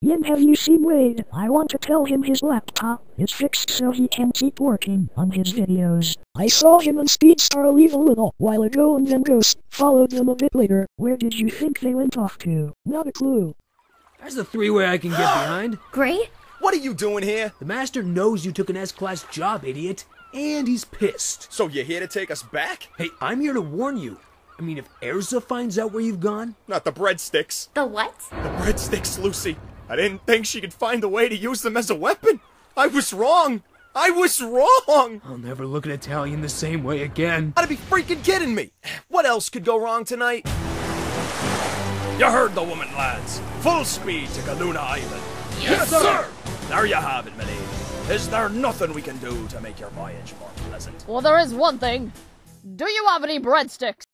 Yin, have you seen Wade? I want to tell him his laptop is fixed so he can keep working on his videos. I saw him and Speedstar leave a little while ago and then Ghost followed them a bit later. Where did you think they went off to? Not a clue. There's a three-way I can get behind. Gray? What are you doing here? The master knows you took an S-class job, idiot. And he's pissed. So you're here to take us back? Hey, I'm here to warn you. I mean, if Erza finds out where you've gone... Not the breadsticks. The what? The breadsticks, Lucy. I didn't think she could find a way to use them as a weapon. I was wrong. I was wrong. I'll never look at Italian the same way again. Gotta be freaking kidding me. What else could go wrong tonight? You heard the woman, lads. Full speed to Galuna Island. Yes, sir! There you have it, milady. Is there nothing we can do to make your voyage more pleasant? Well, there is one thing. Do you have any breadsticks?